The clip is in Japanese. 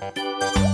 Música